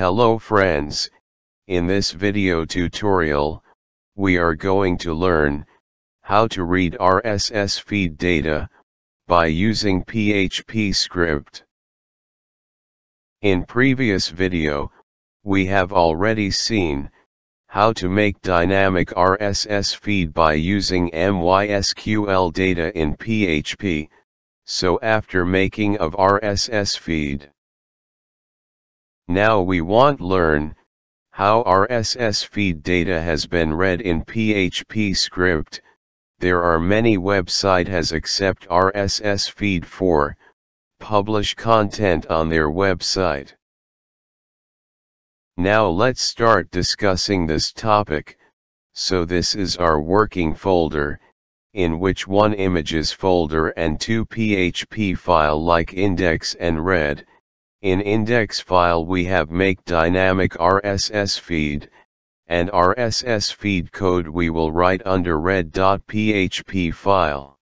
Hello friends, in this video tutorial, we are going to learn, how to read RSS feed data, by using PHP script. In previous video, we have already seen, how to make dynamic RSS feed by using MySQL data in PHP, so after making of RSS feed. Now we want learn, how RSS feed data has been read in PHP script, there are many website has accept RSS feed for, publish content on their website. Now let's start discussing this topic, so this is our working folder, in which one images folder and two PHP file like index and read, in index file we have make dynamic RSS feed, and RSS feed code we will write under read.php file.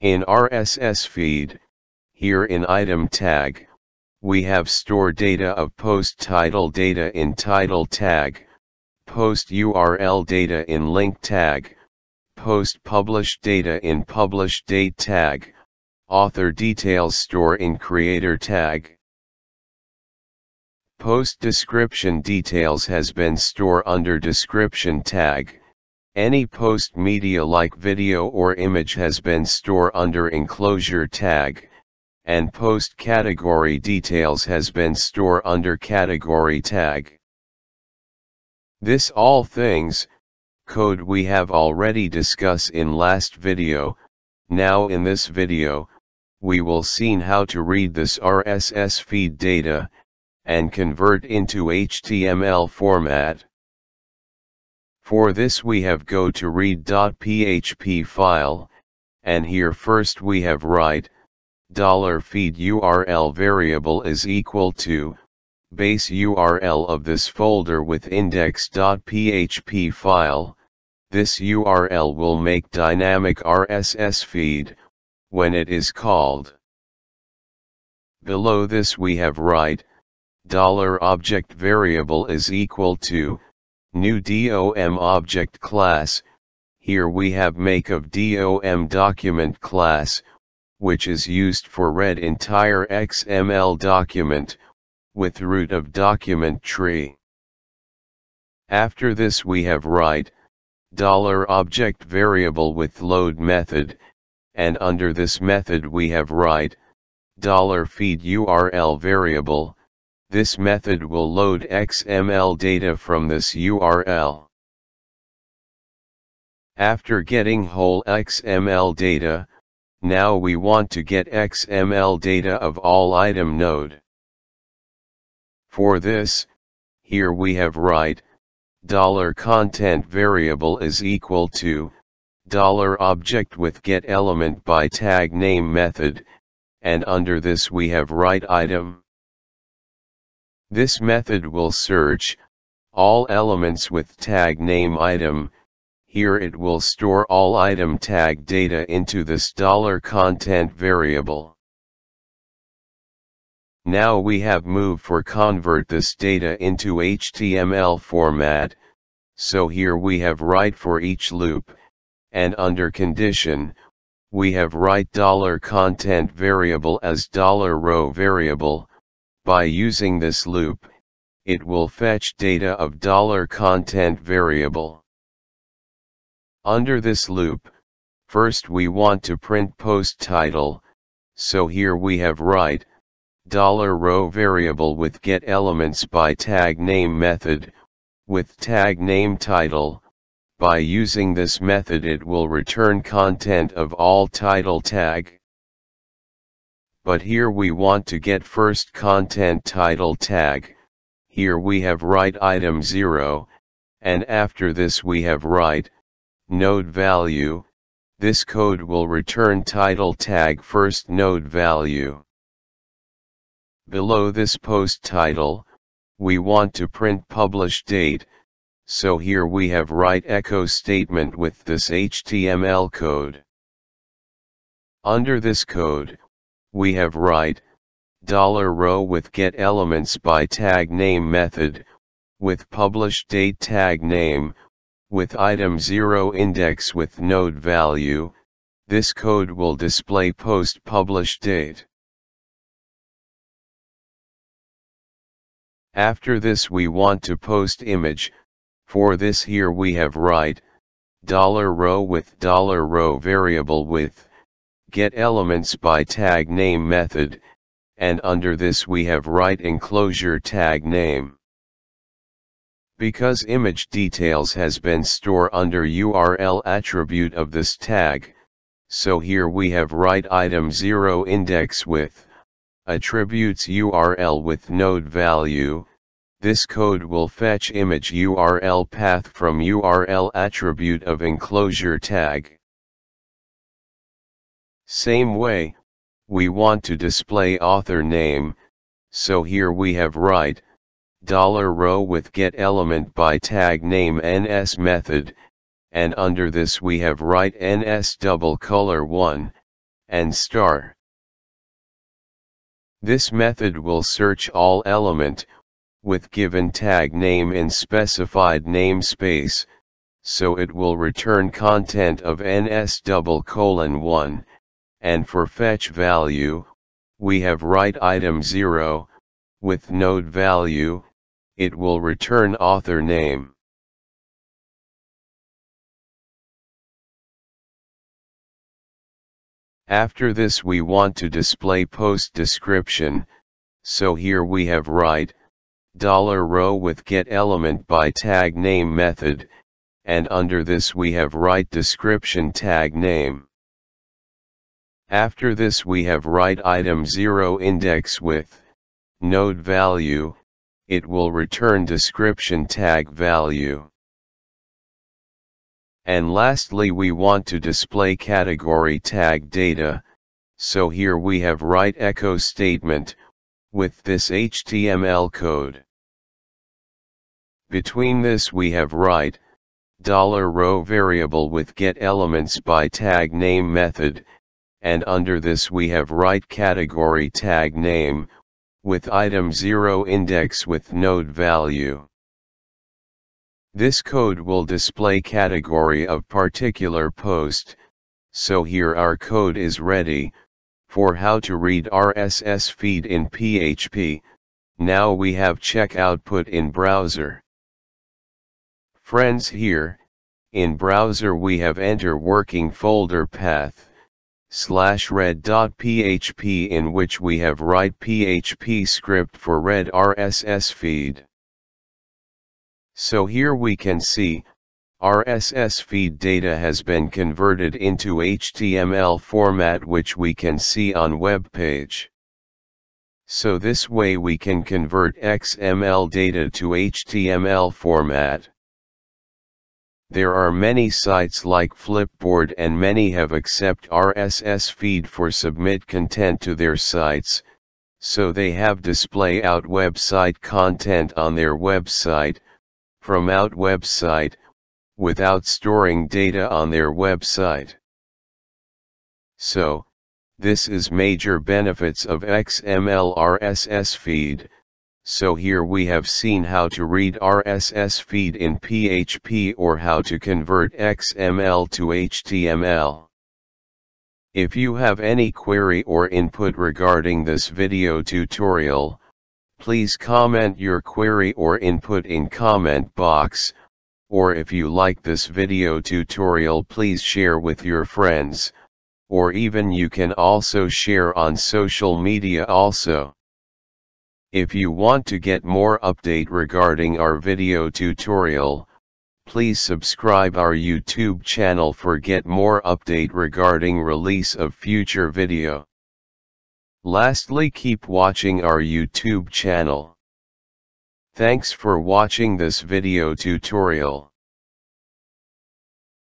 In RSS feed, here in item tag, we have store data of post title data in title tag, post URL data in link tag, post publish data in publish date tag, Author details store in creator tag. Post description details has been store under description tag. Any post media like video or image has been store under enclosure tag. And post category details has been store under category tag. This all things, code we have already discussed in last video, now in this video, we will seen how to read this RSS feed data, and convert into HTML format. For this we have go to read.php file, and here first we have write, $feed URL variable is equal to, base URL of this folder with index.php file, this URL will make dynamic RSS feed, when it is called. Below this we have write, dollar $object variable is equal to, new DOM object class, here we have make of DOM document class, which is used for read entire XML document, with root of document tree. After this we have write, dollar $object variable with load method, and under this method we have write, dollar $feed URL variable, this method will load XML data from this URL. After getting whole XML data, now we want to get XML data of all item node. For this, here we have write, dollar $content variable is equal to, object with get element by tag name method, and under this we have write item. This method will search, all elements with tag name item, here it will store all item tag data into this dollar content variable. Now we have moved for convert this data into HTML format, so here we have write for each loop, and under condition, we have write dollar content variable as dollar row variable, by using this loop, it will fetch data of dollar content variable. Under this loop, first we want to print post title, so here we have write, dollar row variable with get elements by tag name method, with tag name title, by using this method it will return content of all title tag. But here we want to get first content title tag, here we have write item 0, and after this we have write, node value, this code will return title tag first node value. Below this post title, we want to print publish date, so here we have write echo statement with this HTML code. Under this code, we have write, dollar $row with get elements by tag name method, with publish date tag name, with item 0 index with node value, this code will display post publish date. After this we want to post image, for this here we have write, dollar $row with dollar $row variable with, get elements by tag name method, and under this we have write enclosure tag name. Because image details has been store under URL attribute of this tag, so here we have write item 0 index with, attributes URL with node value, this code will fetch image URL path from URL attribute of enclosure tag. Same way, we want to display author name, so here we have write, dollar $row with get element by tag name ns method, and under this we have write ns double colon 1, and star. This method will search all element, with given tag name in specified namespace, so it will return content of ns double colon 1, and for fetch value, we have write item 0, with node value, it will return author name. After this we want to display post description, so here we have write, $row with get element by tag name method, and under this we have write description tag name. After this we have write item 0 index with, node value, it will return description tag value. And lastly we want to display category tag data, so here we have write echo statement, with this HTML code. Between this we have write, dollar $row variable with get elements by tag name method, and under this we have write category tag name, with item 0 index with node value. This code will display category of particular post, so here our code is ready, for how to read RSS feed in PHP, now we have check output in browser. Friends here, in browser we have enter working folder path, slash read.php in which we have write PHP script for read RSS feed. So here we can see, RSS feed data has been converted into HTML format which we can see on web page. So this way we can convert XML data to HTML format. There are many sites like Flipboard and many have accept RSS feed for submit content to their sites, so they have display out website content on their website, from out website, without storing data on their website. So, this is major benefits of XML RSS feed, so here we have seen how to read RSS feed in PHP or how to convert XML to HTML. If you have any query or input regarding this video tutorial, please comment your query or input in comment box, or if you like this video tutorial please share with your friends, or even you can also share on social media also. If you want to get more update regarding our video tutorial, please subscribe our YouTube channel for get more update regarding release of future video. Lastly keep watching our YouTube channel. Thanks for watching this video tutorial.